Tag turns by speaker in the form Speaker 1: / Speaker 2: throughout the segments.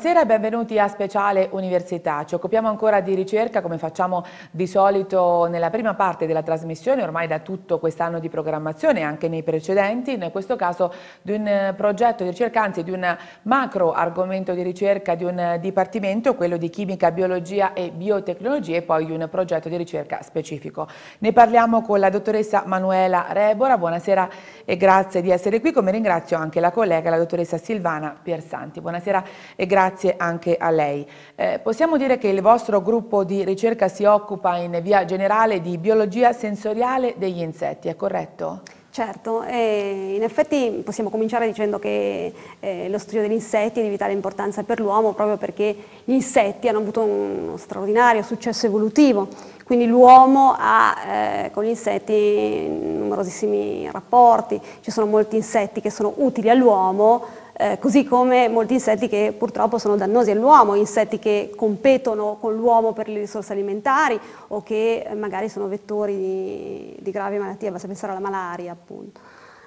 Speaker 1: Buonasera e benvenuti a Speciale Università. Ci occupiamo ancora di ricerca come facciamo di solito nella prima parte della trasmissione, ormai da tutto quest'anno di programmazione e anche nei precedenti, in questo caso di un progetto di ricerca, anzi di un macro argomento di ricerca di un dipartimento, quello di chimica, biologia e biotecnologie e poi di un progetto di ricerca specifico. Ne parliamo con la dottoressa Manuela Rebora, buonasera e grazie di essere qui, come ringrazio anche la collega, la dottoressa Silvana Piersanti. Buonasera e grazie anche a lei. Eh, possiamo dire che il vostro gruppo di ricerca si occupa in via generale di biologia sensoriale degli insetti, è corretto?
Speaker 2: Certo, eh, in effetti possiamo cominciare dicendo che eh, lo studio degli insetti è di vitale importanza per l'uomo proprio perché gli insetti hanno avuto uno straordinario successo evolutivo, quindi l'uomo ha eh, con gli insetti numerosissimi rapporti, ci sono molti insetti che sono utili all'uomo, eh, così come molti insetti che purtroppo sono dannosi all'uomo, insetti che competono con l'uomo per le risorse alimentari o che eh, magari sono vettori di, di gravi malattie, basta pensare alla malaria appunto.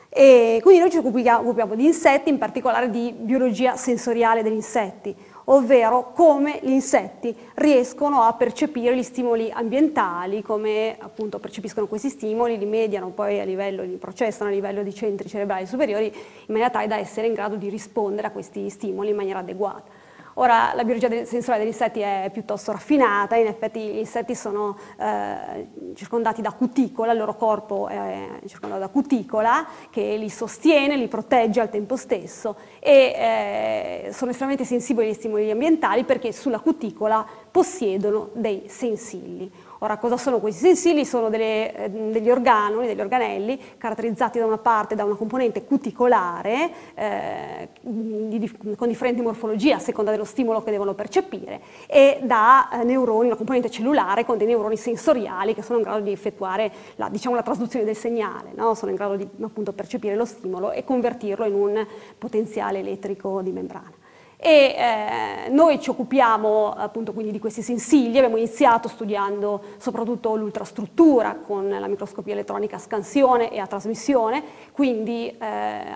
Speaker 2: E quindi noi ci occupiamo di insetti, in particolare di biologia sensoriale degli insetti, ovvero come gli insetti riescono a percepire gli stimoli ambientali, come appunto percepiscono questi stimoli, li mediano poi a livello, li processano a livello di centri cerebrali superiori in maniera tale da essere in grado di rispondere a questi stimoli in maniera adeguata. Ora la biologia sensoriale degli insetti è piuttosto raffinata, in effetti gli insetti sono eh, circondati da cuticola, il loro corpo è circondato da cuticola che li sostiene, li protegge al tempo stesso e eh, sono estremamente sensibili agli stimoli ambientali perché sulla cuticola possiedono dei sensilli. Ora, cosa sono questi sensili? Sono delle, eh, degli organoli, degli organelli caratterizzati da una parte da una componente cuticolare eh, di, con differenti morfologie a seconda dello stimolo che devono percepire e da eh, neuroni, una componente cellulare con dei neuroni sensoriali che sono in grado di effettuare la, diciamo, la trasduzione del segnale, no? sono in grado di appunto, percepire lo stimolo e convertirlo in un potenziale elettrico di membrana e eh, noi ci occupiamo appunto quindi di questi sensili, abbiamo iniziato studiando soprattutto l'ultrastruttura con la microscopia elettronica a scansione e a trasmissione, quindi eh,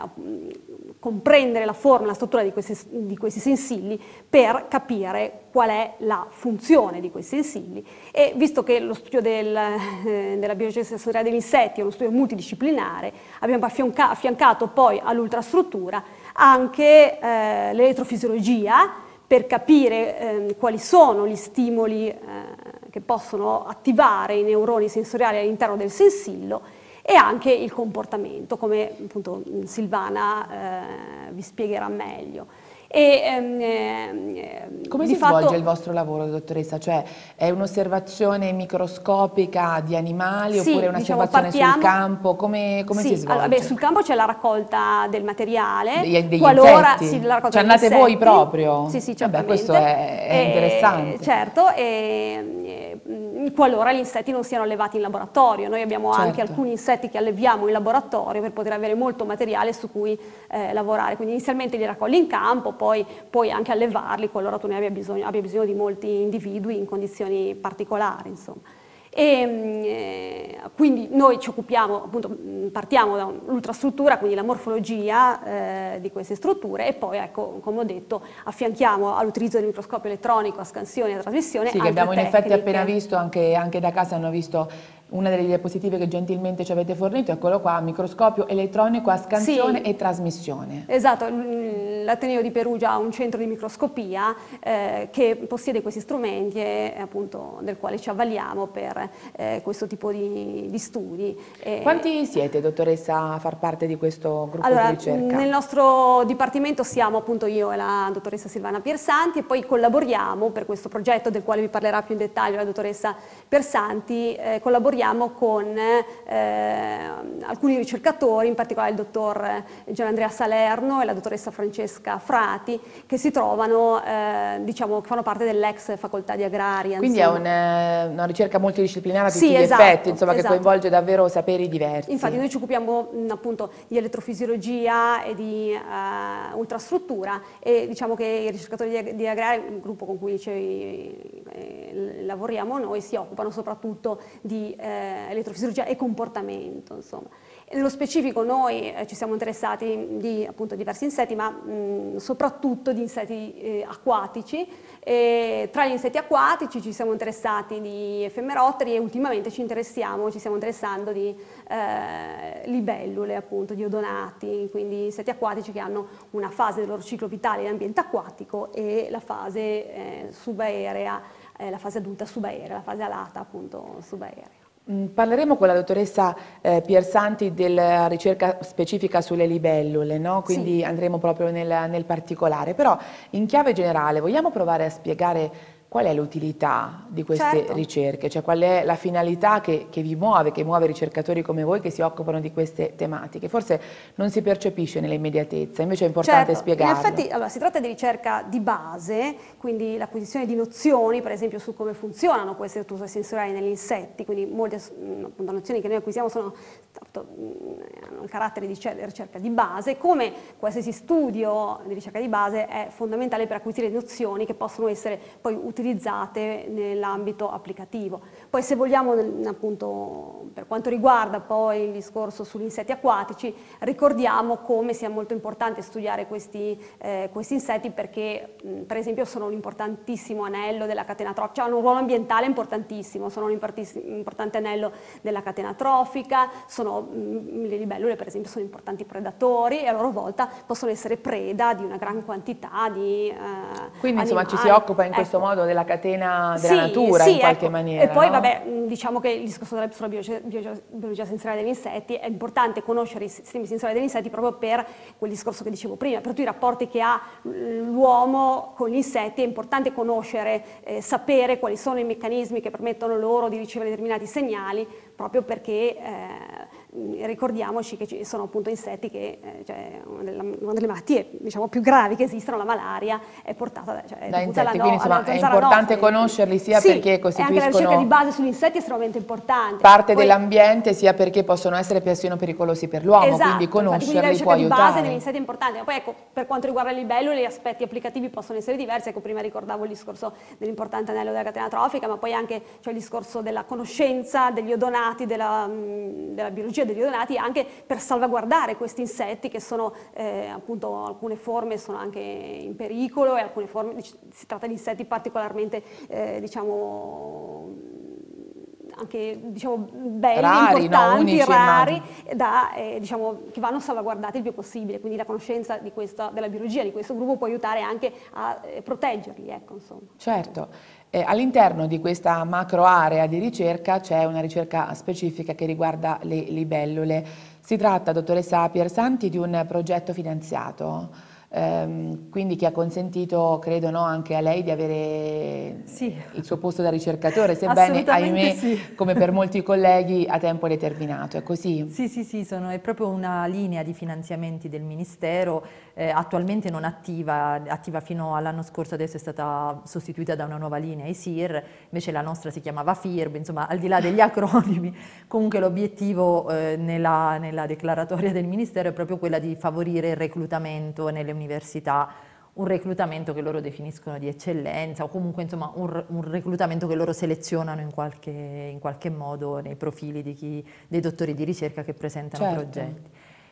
Speaker 2: comprendere la forma e la struttura di questi, di questi sensili per capire qual è la funzione di questi sensili e visto che lo studio del, eh, della biologia sensoriale degli insetti è uno studio multidisciplinare, abbiamo affiancato poi all'ultrastruttura anche eh, l'elettrofisiologia per capire eh, quali sono gli stimoli eh, che possono attivare i neuroni sensoriali all'interno del sensillo e anche il comportamento, come appunto Silvana eh, vi spiegherà meglio.
Speaker 1: E, ehm, ehm, come si fatto... svolge il vostro lavoro, dottoressa? Cioè è un'osservazione microscopica di animali sì, oppure un'osservazione diciamo, sul campo? Come, come
Speaker 2: sì,
Speaker 1: si svolge?
Speaker 2: Allora, beh, sul campo c'è la raccolta del materiale.
Speaker 1: Degli, degli qualora? Sì, la raccolta cioè andate voi proprio?
Speaker 2: Sì, sì, certamente. Vabbè,
Speaker 1: questo è, è e, interessante.
Speaker 2: Certo, e, qualora gli insetti non siano allevati in laboratorio. Noi abbiamo certo. anche alcuni insetti che alleviamo in laboratorio per poter avere molto materiale su cui eh, lavorare. Quindi inizialmente li raccolli in campo, poi puoi anche allevarli qualora tu ne abbia bisogno, abbia bisogno di molti individui in condizioni particolari. Insomma. E, mm, eh, quindi noi ci occupiamo, appunto, mm, partiamo dall'ultrastruttura, quindi la morfologia eh, di queste strutture e poi, ecco, come ho detto, affianchiamo all'utilizzo del microscopio elettronico a scansione e a trasmissione.
Speaker 1: Sì, che abbiamo in effetti appena visto, anche, ange da casa hanno visto una delle diapositive che gentilmente ci avete fornito, eccolo qua, microscopio elettronico a scansione sì, e trasmissione.
Speaker 2: Esatto, l'Ateneo di Perugia ha un centro di microscopia eh, che possiede questi strumenti e appunto del quale ci avvaliamo per eh, questo tipo di, di studi.
Speaker 1: Quanti siete dottoressa a far parte di questo gruppo
Speaker 2: allora,
Speaker 1: di ricerca?
Speaker 2: Nel nostro dipartimento siamo appunto io e la dottoressa Silvana Piersanti e poi collaboriamo per questo progetto del quale vi parlerà più in dettaglio la dottoressa Piersanti, eh, collaboriamo con eh, alcuni ricercatori, in particolare il dottor Gian Andrea Salerno e la dottoressa Francesca Frati che si trovano, eh, diciamo, che fanno parte dell'ex facoltà di agraria.
Speaker 1: Quindi insomma. è una, una, ricerca multidisciplinare a tutti sì, gli esatto, effetti, insomma, esatto. che coinvolge davvero saperi diversi.
Speaker 2: Infatti noi ci occupiamo mh, appunto di elettrofisiologia e di uh, ultrastruttura e diciamo che i ricercatori di, di agraria, il gruppo con cui ci, eh, lavoriamo noi, si occupano soprattutto di eh, elettrofisiologia e comportamento. Insomma. Nello specifico noi eh, ci siamo interessati di appunto, diversi insetti, ma mh, soprattutto di insetti eh, acquatici. E tra gli insetti acquatici ci siamo interessati di effemerotteri e ultimamente ci interessiamo, ci stiamo interessando di eh, libellule, appunto, di odonati, quindi insetti acquatici che hanno una fase del loro ciclo vitale in ambiente acquatico e la fase eh, subaerea, eh, la fase adulta subaerea, la fase alata appunto subaerea.
Speaker 1: Mm, parleremo con la dottoressa eh, Piersanti della ricerca specifica sulle libellule, no? quindi sì. andremo proprio nel, nel particolare, però in chiave generale vogliamo provare a spiegare qual è l'utilità di queste certo. ricerche, cioè qual è la finalità che, che, vi muove, che muove ricercatori come voi che si occupano di queste tematiche. Forse non si percepisce nell'immediatezza, invece è importante
Speaker 2: certo.
Speaker 1: spiegarlo.
Speaker 2: In effetti allora, si tratta di ricerca di base, quindi l'acquisizione di nozioni, per esempio su come funzionano queste strutture sensoriali negli insetti, quindi molte appunto, nozioni che noi acquisiamo sono, hanno il carattere di ricerca di base, come qualsiasi studio di ricerca di base è fondamentale per acquisire nozioni che possono essere poi utilizzate utilizzate nell'ambito applicativo. Poi se vogliamo, appunto, per quanto riguarda poi il discorso sugli insetti acquatici, ricordiamo come sia molto importante studiare questi, eh, questi insetti perché mh, per esempio sono un importantissimo anello della catena trofica, cioè hanno un ruolo ambientale importantissimo, sono un importante anello della catena trofica, sono, mh, le libellule per esempio sono importanti predatori e a loro volta possono essere preda di una gran quantità di... Eh,
Speaker 1: Quindi insomma ci si occupa in questo ecco. modo della catena della sì, natura sì, in qualche ecco. maniera.
Speaker 2: E poi
Speaker 1: no?
Speaker 2: Vabbè, diciamo che il discorso della, biologia, biologia, biologia, sensoriale degli insetti è importante conoscere i sistemi sensoriali degli insetti proprio per quel discorso che dicevo prima, per tutti i rapporti che ha l'uomo con gli insetti è importante conoscere, eh, sapere quali sono i meccanismi che permettono loro di ricevere determinati segnali proprio perché eh, ricordiamoci che ci sono appunto insetti che, eh, cioè, una, delle, malattie diciamo, più gravi che esistono, la malaria, è portata cioè,
Speaker 1: da insetti, no, quindi insomma è importante nostra, conoscerli sia
Speaker 2: sì,
Speaker 1: perché costituiscono...
Speaker 2: Anche la ricerca di base sugli insetti è estremamente importante.
Speaker 1: Parte dell'ambiente sia perché possono essere persino pericolosi per l'uomo,
Speaker 2: esatto,
Speaker 1: quindi conoscerli
Speaker 2: quindi
Speaker 1: può aiutare.
Speaker 2: La ricerca di base degli insetti è importante, poi ecco, per quanto riguarda il livello gli aspetti applicativi possono essere diversi, ecco prima ricordavo il discorso dell'importante anello della catena trofica, ma poi anche cioè, il discorso della conoscenza degli odonati, della, della biologia degli odonati, anche per salvaguardare questi insetti che sono eh, appunto alcune forme sono anche in pericolo e alcune forme si tratta di insetti particolarmente eh, diciamo anche diciamo, belli,
Speaker 1: rari,
Speaker 2: importanti,
Speaker 1: no?
Speaker 2: rari, da, eh, diciamo, che vanno salvaguardati il più possibile. Quindi la conoscenza questa, della biologia di questo gruppo può aiutare anche a eh, proteggerli. Ecco,
Speaker 1: certo. Eh, all'interno di questa macro area di ricerca c'è una ricerca specifica che riguarda le libellule. Si tratta, dottoressa Piersanti, di un progetto finanziato ehm, quindi che ha consentito, credo, no, anche a lei di avere sì. il suo posto da ricercatore, sebbene, ahimè, sì. come per molti colleghi, a tempo determinato. È così?
Speaker 3: Sì, sì, sì, sono, è proprio una linea di finanziamenti del Ministero, eh, attualmente non attiva, attiva fino all'anno scorso, adesso è stata sostituita da una nuova linea, ISIR, invece la nostra si chiamava FIRB, insomma, al di là degli acronimi, comunque l'obiettivo eh, nella, nella declaratoria del Ministero è proprio quella di favorire il reclutamento nelle università un reclutamento che loro definiscono di eccellenza o comunque insomma un, un reclutamento che loro selezionano in qualche, in qualche modo nei profili chi, dei dottori di ricerca che presentano certo. progetti.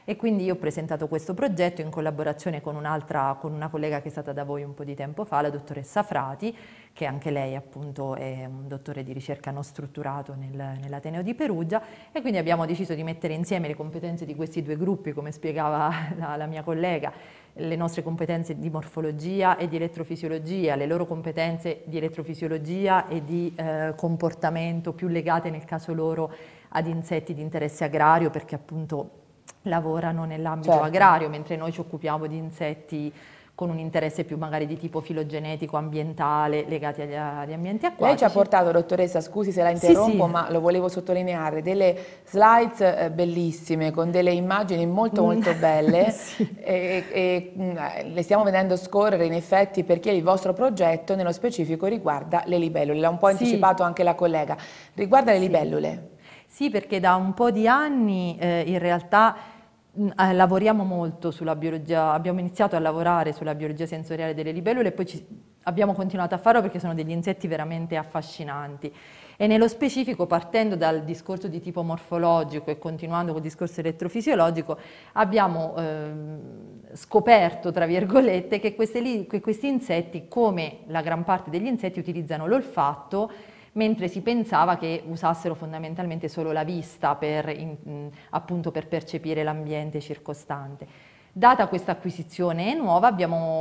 Speaker 3: E quindi io ho presentato questo progetto in collaborazione con un'altra, con una collega che è stata da voi un po' di tempo fa, la dottoressa Frati, che anche lei appunto è un dottore di ricerca non strutturato nel, nell'Ateneo di Perugia. E quindi abbiamo deciso di mettere insieme le competenze di questi due gruppi, come spiegava la, la mia collega, le nostre competenze di morfologia e di elettrofisiologia, le loro competenze di elettrofisiologia e di eh, comportamento più legate nel caso loro ad insetti di interesse agrario perché appunto lavorano nell'ambito certo. agrario, mentre noi ci occupiamo di insetti con un interesse più magari di tipo filogenetico, ambientale, legati agli, agli ambienti acquatici.
Speaker 1: Lei ci ha portato, dottoressa, scusi se la interrompo, sì, sì. ma lo volevo sottolineare, delle slides eh, bellissime, con delle immagini molto mm. molto belle sì. e, e mh, mm, le stiamo vedendo scorrere in effetti perché il vostro progetto nello specifico riguarda le libellule, l'ha un po' anticipato anche la collega, riguarda le libellule.
Speaker 3: Sì, perché da un po' di anni eh, in realtà eh, lavoriamo molto sulla biologia, abbiamo iniziato a lavorare sulla biologia sensoriale delle libellule e poi ci, abbiamo continuato a farlo perché sono degli insetti veramente affascinanti. E nello specifico, partendo dal discorso di tipo morfologico e continuando col discorso elettrofisiologico, abbiamo eh, scoperto, tra virgolette, che, lì, che questi insetti, come la gran parte degli insetti, utilizzano l'olfatto mentre si pensava che usassero fondamentalmente solo la vista per, in, appunto per percepire l'ambiente circostante. Data questa acquisizione nuova,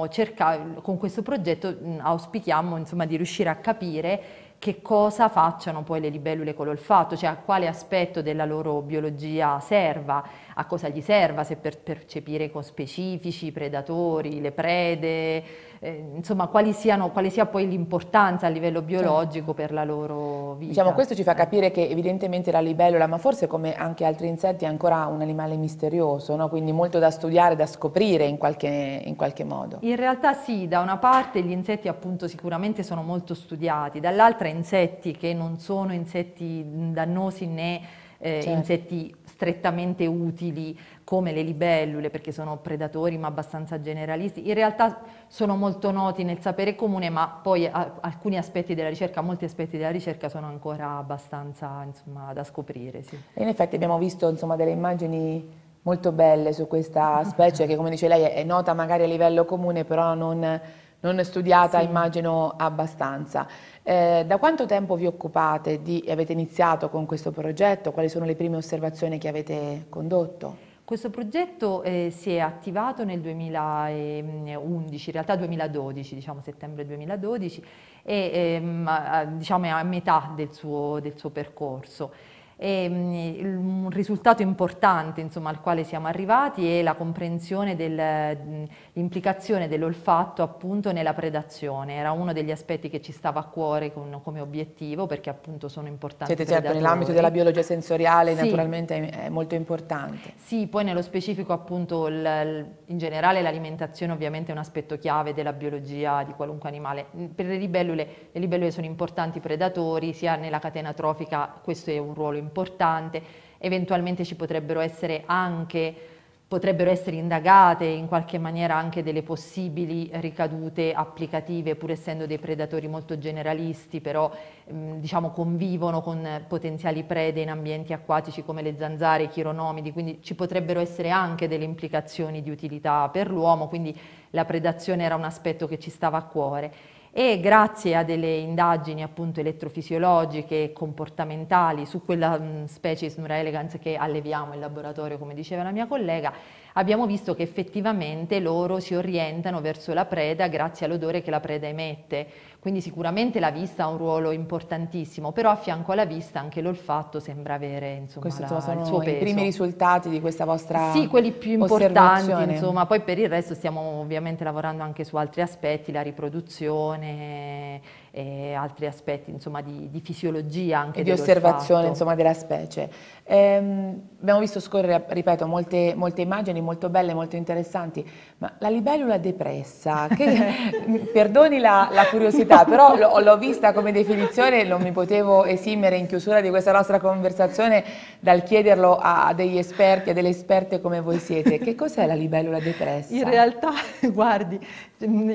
Speaker 3: cercato, con questo progetto auspichiamo insomma, di riuscire a capire che cosa facciano poi le libellule con l'olfatto, cioè a quale aspetto della loro biologia serva, a cosa gli serva, se per percepire con specifici, predatori, le prede, eh, insomma quali siano, quale sia poi l'importanza a livello biologico certo. per la loro vita.
Speaker 1: Diciamo, questo ci fa capire che evidentemente la libellula, ma forse come anche altri insetti, è ancora un animale misterioso, no? quindi molto da studiare, da scoprire in qualche, in qualche modo.
Speaker 3: In realtà sì, da una parte gli insetti appunto sicuramente sono molto studiati, dall'altra insetti che non sono insetti dannosi né eh, certo. insetti strettamente utili come le libellule perché sono predatori ma abbastanza generalisti, in realtà sono molto noti nel sapere comune ma poi a, alcuni aspetti della ricerca, molti aspetti della ricerca sono ancora abbastanza insomma, da scoprire. Sì.
Speaker 1: in effetti abbiamo visto insomma, delle immagini molto belle su questa specie che come dice lei è nota magari a livello comune però non non studiata sì. immagino abbastanza. Eh, da quanto tempo vi occupate di, avete iniziato con questo progetto? Quali sono le prime osservazioni che avete condotto?
Speaker 3: Questo progetto eh, si è attivato nel 2011, in realtà 2012, diciamo settembre 2012, e ehm, diciamo è a metà del suo, del suo percorso. E, um, un risultato importante insomma, al quale siamo arrivati è la comprensione dell'implicazione dell'olfatto appunto nella predazione. Era uno degli aspetti che ci stava a cuore con, come obiettivo perché appunto sono importanti.
Speaker 1: Siete certo, nell'ambito della biologia sensoriale sì. naturalmente è, molto importante.
Speaker 3: Sì, poi nello specifico appunto il, in generale l'alimentazione ovviamente è un aspetto chiave della biologia di qualunque animale. Per le libellule, le libellule sono importanti predatori sia nella catena trofica, questo è un ruolo importante importante, eventualmente ci potrebbero essere anche potrebbero essere indagate in qualche maniera anche delle possibili ricadute applicative, pur essendo dei predatori molto generalisti, però ehm, diciamo, convivono con potenziali prede in ambienti acquatici come le zanzare, i chironomidi, quindi ci potrebbero essere anche delle implicazioni di utilità per l'uomo, quindi la predazione era un aspetto che ci stava a cuore e grazie a delle indagini appunto elettrofisiologiche e comportamentali su quella mh, specie Snura elegans che alleviamo in laboratorio come diceva la mia collega abbiamo visto che effettivamente loro si orientano verso la preda grazie all'odore che la preda emette quindi sicuramente la vista ha un ruolo importantissimo, però a fianco alla vista anche l'olfatto sembra avere insomma, la,
Speaker 1: sono
Speaker 3: il suo peso.
Speaker 1: i primi risultati di questa vostra
Speaker 3: Sì, quelli più importanti, insomma, poi per il resto stiamo ovviamente lavorando anche su altri aspetti, la riproduzione e altri aspetti insomma, di, di fisiologia anche
Speaker 1: e di osservazione insomma, della specie. Ehm, abbiamo visto scorrere, ripeto, molte, molte, immagini molto belle, molto interessanti, ma la libellula depressa, che, perdoni la, la curiosità, però l'ho vista come definizione non mi potevo esimere in chiusura di questa nostra conversazione dal chiederlo a degli esperti, a delle esperte come voi siete. Che cos'è la libellula depressa?
Speaker 3: In realtà, guardi,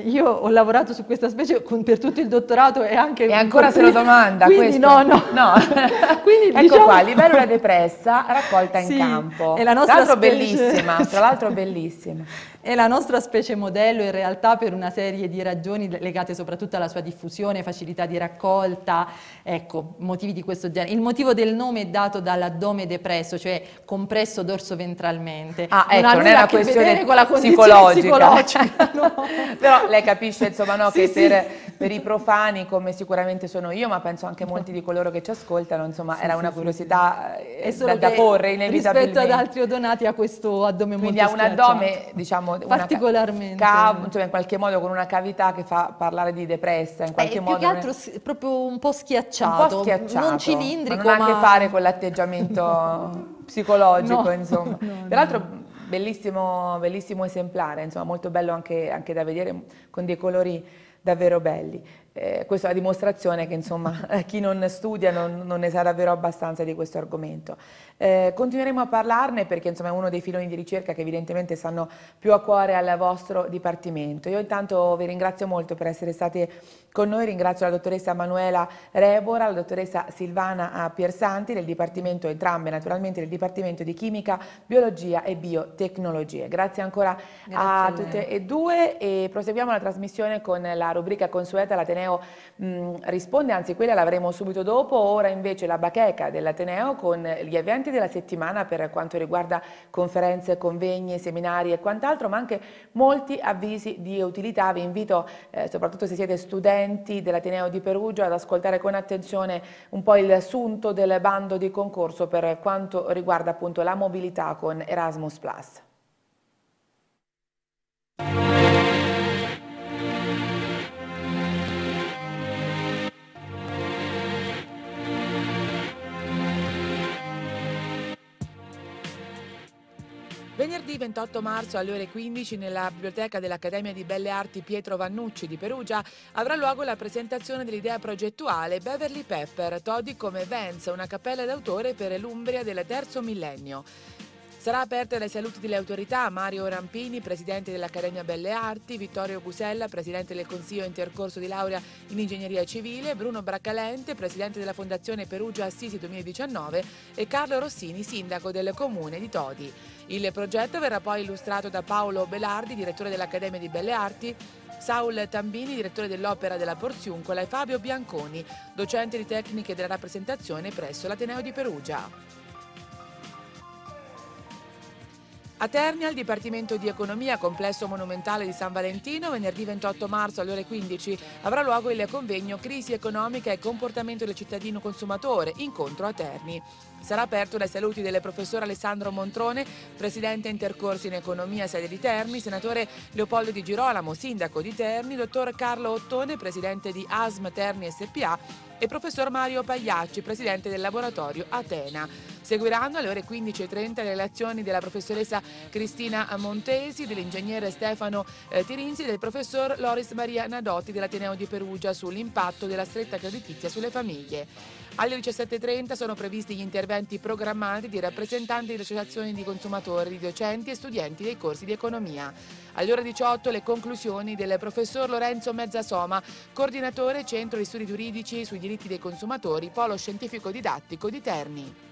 Speaker 3: io ho lavorato su questa specie per tutto il dottorato e anche...
Speaker 1: E ancora se lo domanda
Speaker 3: Quindi questo? no, no.
Speaker 1: no. Quindi, ecco diciamo... qua, libellula depressa raccolta sì, in campo. È la nostra specie... bellissima, tra l'altro bellissima.
Speaker 3: È la nostra specie modello in realtà per una serie di ragioni legate soprattutto alla sua diffusione, facilità di raccolta, ecco, motivi di questo genere. Il motivo del nome è dato dall'addome depresso, cioè compresso dorso ventralmente.
Speaker 1: Ah, ecco, non, non è una questione con la psicologica. psicologica no. Però lei capisce insomma no, sì, che sì. Per, per, i profani, come sicuramente sono io, ma penso anche molti di coloro che ci ascoltano, insomma sì, era una curiosità eh, da, da, porre inevitabilmente.
Speaker 3: Rispetto ad altri odonati ha questo addome
Speaker 1: Quindi
Speaker 3: molto
Speaker 1: Quindi ha un addome, diciamo,
Speaker 3: particolarmente.
Speaker 1: cavo, insomma, in qualche modo con una cavità che fa parlare di depressa in qualche
Speaker 3: eh,
Speaker 1: modo
Speaker 3: più che altro è... proprio un po' schiacciato, un po' schiacciato. non cilindrico
Speaker 1: ma non ha a che fare con l'atteggiamento psicologico no, insomma. no, peraltro no. bellissimo, bellissimo esemplare insomma molto bello anche, anche da vedere con dei colori davvero belli eh, questa è la dimostrazione che insomma, chi non studia non, non, ne sa davvero abbastanza di questo argomento. Eh, continueremo a parlarne perché insomma, è uno dei filoni di ricerca che evidentemente stanno più a cuore al vostro dipartimento. Io intanto vi ringrazio molto per essere state con noi, ringrazio la dottoressa Manuela Rebora, la dottoressa Silvana Piersanti del Dipartimento, entrambe naturalmente del Dipartimento di Chimica, Biologia e Biotecnologie. Grazie ancora Grazie a, a tutte e due e proseguiamo la trasmissione con la rubrica consueta, l'Ateneo risponde, anzi quella l'avremo subito dopo, ora invece la bacheca dell'Ateneo con gli eventi della settimana per quanto riguarda conferenze, convegni, seminari e quant'altro, ma anche molti avvisi di utilità. Vi invito, eh, soprattutto se siete studenti, dell'Ateneo di Perugia ad ascoltare con attenzione un po' il sunto del bando di concorso per quanto riguarda appunto la mobilità con Erasmus+. Venerdì 28 marzo alle ore 15 nella biblioteca dell'Accademia di Belle Arti Pietro Vannucci di Perugia avrà luogo la presentazione dell'idea progettuale Beverly Pepper, Toddy come Vance, una cappella d'autore per l'Umbria del terzo millennio. Sarà aperta dai saluti delle autorità Mario Rampini, presidente dell'Accademia Belle Arti, Vittorio Busella, presidente del Consiglio intercorso di laurea in ingegneria civile, Bruno Braccalente, presidente della Fondazione Perugia Assisi 2019 e Carlo Rossini, sindaco del comune di Todi. Il progetto verrà poi illustrato da Paolo Belardi, direttore dell'Accademia di Belle Arti, Saul Tambini, direttore dell'Opera della Porziuncola e Fabio Bianconi, docente di tecniche della rappresentazione presso l'Ateneo di Perugia. A Terni, al Dipartimento di Economia, complesso monumentale di San Valentino, venerdì 28 marzo alle ore 15 avrà luogo il convegno Crisi economica e comportamento del cittadino consumatore, incontro a Terni. Sarà aperto dai saluti del professor Alessandro Montrone, presidente intercorsi in economia sede di Terni, senatore Leopoldo Di Girolamo, sindaco di Terni, dottor Carlo Ottone, presidente di ASM Terni SPA e professor Mario Pagliacci, presidente del laboratorio Atena. Seguiranno alle ore 15.30 le relazioni della professoressa Cristina Montesi, dell'ingegnere Stefano eh, Tirinzi e del professor Loris Maria Nadotti dell'Ateneo di Perugia sull'impatto della stretta creditizia sulle famiglie. Alle 17.30 sono previsti gli interventi programmati di rappresentanti delle associazioni di consumatori, di docenti e studenti dei corsi di economia. Alle ore 18 le conclusioni del professor Lorenzo Mezzasoma, coordinatore Centro di Studi Giuridici sui diritti dei consumatori, Polo Scientifico Didattico di Terni.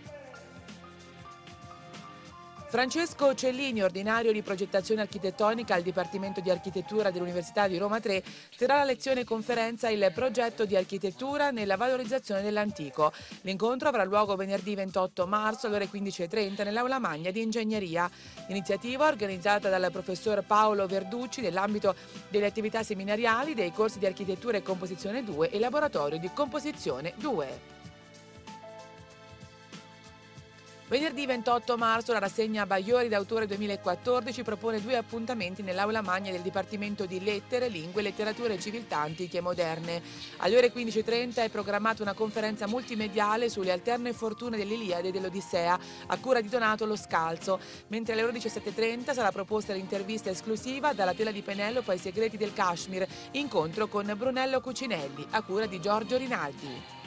Speaker 1: Francesco Cellini, ordinario di progettazione architettonica al Dipartimento di Architettura dell'Università di Roma 3, terrà la lezione conferenza Il progetto di architettura nella valorizzazione dell'antico. L'incontro avrà luogo venerdì 28 marzo alle ore 15.30 nell'aula magna di ingegneria. Iniziativa organizzata dal professor Paolo Verducci nell'ambito delle attività seminariali dei corsi di architettura e composizione 2 e laboratorio di composizione 2. Venerdì 28 marzo la rassegna Baiori d'autore 2014 propone due appuntamenti nell'aula magna del Dipartimento di Lettere, Lingue, Letterature e Civiltà Antiche e Moderne. Alle ore 15.30 è programmata una conferenza multimediale sulle alterne fortune dell'Iliade e dell'Odissea, a cura di Donato Lo Scalzo, mentre alle ore 17.30 sarà proposta l'intervista esclusiva dalla tela di Penelope ai segreti del Kashmir, incontro con Brunello Cucinelli, a cura di Giorgio Rinaldi.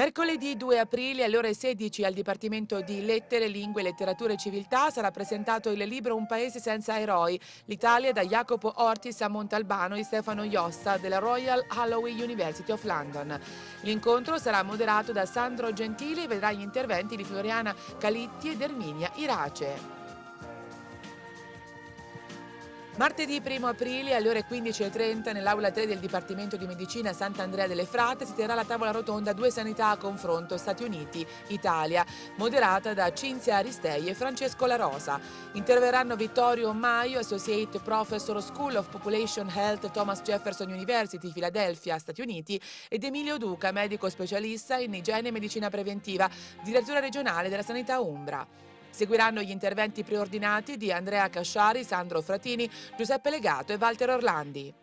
Speaker 1: Mercoledì 2 aprile alle ore 16 al Dipartimento di Lettere, Lingue, Letterature e Civiltà sarà presentato il libro Un paese senza eroi, l'Italia da Jacopo Ortis a Montalbano e Stefano Iosta della Royal Holloway University of London. L'incontro sarà moderato da Sandro Gentili e vedrà gli interventi di Floriana Calitti ed Erminia Irace. Martedì 1 aprile alle ore 15.30 nell'aula 3 del Dipartimento di Medicina Sant'Andrea delle Frate si terrà la tavola rotonda Due sanità a confronto Stati Uniti-Italia, moderata da Cinzia Aristei e Francesco La Rosa. Interverranno Vittorio Maio, Associate Professor School of Population Health Thomas Jefferson University, Philadelphia, Stati Uniti, ed Emilio Duca, medico specialista in igiene e medicina preventiva, direttore regionale della sanità Umbra. Seguiranno gli interventi preordinati di Andrea Casciari, Sandro Fratini, Giuseppe Legato e Walter Orlandi.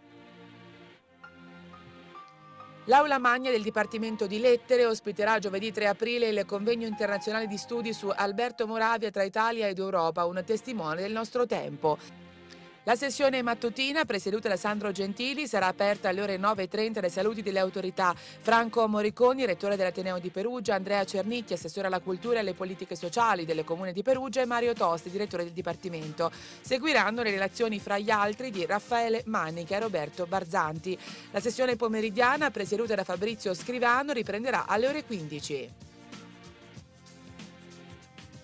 Speaker 1: L'Aula Magna del Dipartimento di Lettere ospiterà giovedì 3 aprile il convegno internazionale di studi su Alberto Moravia tra Italia ed Europa, un testimone del nostro tempo. La sessione mattutina, presieduta da Sandro Gentili, sarà aperta alle ore 9.30 dai saluti delle autorità Franco Moriconi, rettore dell'Ateneo di Perugia, Andrea Cernicchi, assessore alla cultura e alle politiche sociali del Comune di Perugia e Mario Tosti, direttore del Dipartimento. Seguiranno le relazioni fra gli altri di Raffaele Manica e Roberto Barzanti. La sessione pomeridiana, presieduta da Fabrizio Scrivano, riprenderà alle ore 15.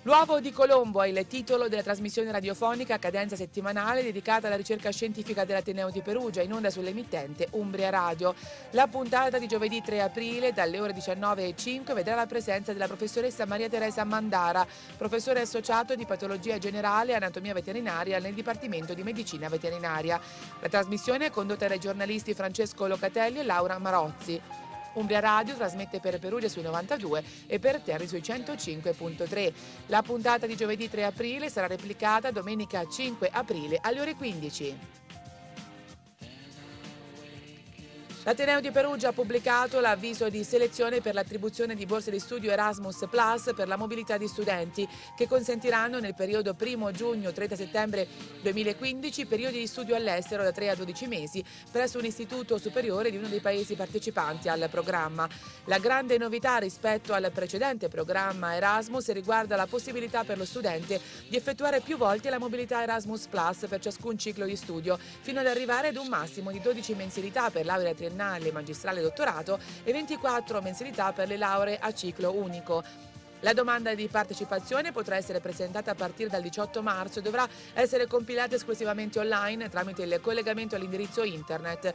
Speaker 1: L'uovo di Colombo è il titolo della trasmissione radiofonica a cadenza settimanale dedicata alla ricerca scientifica dell'Ateneo di Perugia in onda sull'emittente Umbria Radio. La puntata di giovedì 3 aprile dalle ore 19.05 vedrà la presenza della professoressa Maria Teresa Mandara, professore associato di patologia generale e anatomia veterinaria nel Dipartimento di Medicina Veterinaria. La trasmissione è condotta dai giornalisti Francesco Locatelli e Laura Marozzi. Umbria Radio trasmette per Perugia sui 92 e per Terri sui 105.3. La puntata di giovedì 3 aprile sarà replicata domenica 5 aprile alle ore 15. L'Ateneo di Perugia ha pubblicato l'avviso di selezione per l'attribuzione di borse di studio Erasmus Plus per la mobilità di studenti che consentiranno nel periodo 1 giugno-30 settembre 2015 periodi di studio all'estero da 3 a 12 mesi presso un istituto superiore di uno dei paesi partecipanti al programma. La grande novità rispetto al precedente programma Erasmus riguarda la possibilità per lo studente di effettuare più volte la mobilità Erasmus Plus per ciascun ciclo di studio fino ad arrivare ad un massimo di 12 mensilità per laurea triennale triennale, magistrale dottorato e 24 mensilità per le lauree a ciclo unico. La domanda di partecipazione potrà essere presentata a partire dal 18 marzo e dovrà essere compilata esclusivamente online tramite il collegamento all'indirizzo internet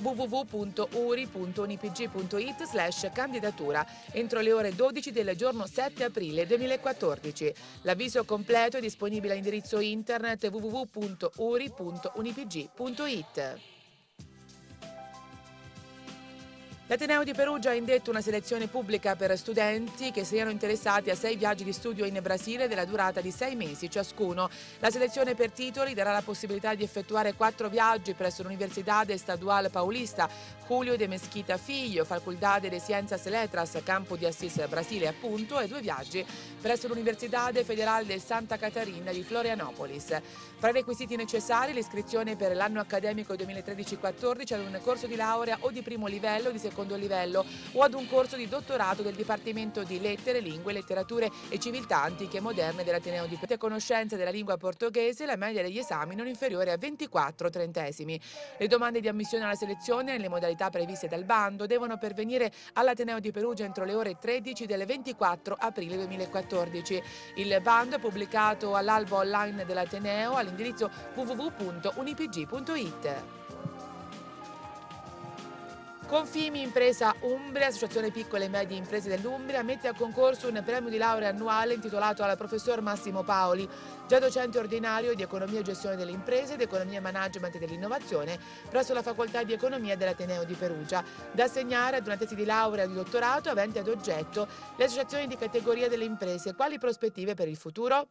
Speaker 1: www.uri.unipg.it slash candidatura entro le ore 12 del giorno 7 aprile 2014. L'avviso completo è disponibile all'indirizzo internet www.uri.unipg.it. L'Ateneo di Perugia ha indetto una selezione pubblica per studenti che siano interessati a sei viaggi di studio in Brasile della durata di sei mesi ciascuno. La selezione per titoli darà la possibilità di effettuare quattro viaggi presso l'Università Estadual Paulista, Julio de Mesquita Figlio, Facultade de Ciencias Letras, Campo di Assis Brasile appunto, e due viaggi presso l'Università Federal de Santa Catarina di Florianopolis. Fra i requisiti necessari l'iscrizione per l'anno accademico 2013-14 ad un corso di laurea o di primo livello di secondo livello o ad un corso di dottorato del Dipartimento di Lettere, Lingue, Letterature e Civiltà Antiche e Moderne dell'Ateneo di Perugia. Conoscenza della lingua portoghese, la media degli esami non inferiore a 24 trentesimi. Le domande di ammissione alla selezione nelle modalità previste dal bando devono pervenire all'Ateneo di Perugia entro le ore 13 del 24 aprile 2014. Il bando è pubblicato all'albo online dell'Ateneo all'indirizzo www.unipg.it. Confimi Impresa Umbria, Associazione Piccole e Medie Imprese dell'Umbria, mette a concorso un premio di laurea annuale intitolato al professor Massimo Paoli, già docente ordinario di Economia e Gestione delle Imprese ed Economia e Management dell'Innovazione presso la Facoltà di Economia dell'Ateneo di Perugia, da assegnare ad una tesi di laurea di dottorato avente ad oggetto le associazioni di categoria delle imprese. Quali prospettive per il futuro?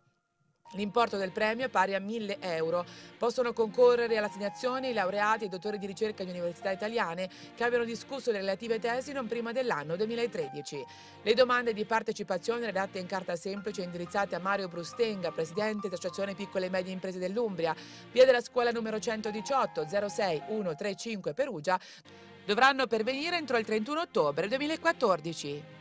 Speaker 1: L'importo del premio è pari a 1000 euro. Possono concorrere all'assegnazione i laureati e dottori di ricerca di università italiane che abbiano discusso le relative tesi non prima dell'anno 2013. Le domande di partecipazione redatte in carta semplice indirizzate a Mario Brustenga, presidente dell'Associazione Piccole e Medie Imprese dell'Umbria, via della scuola numero 118 06 135 Perugia, dovranno pervenire entro il 31 ottobre 2014.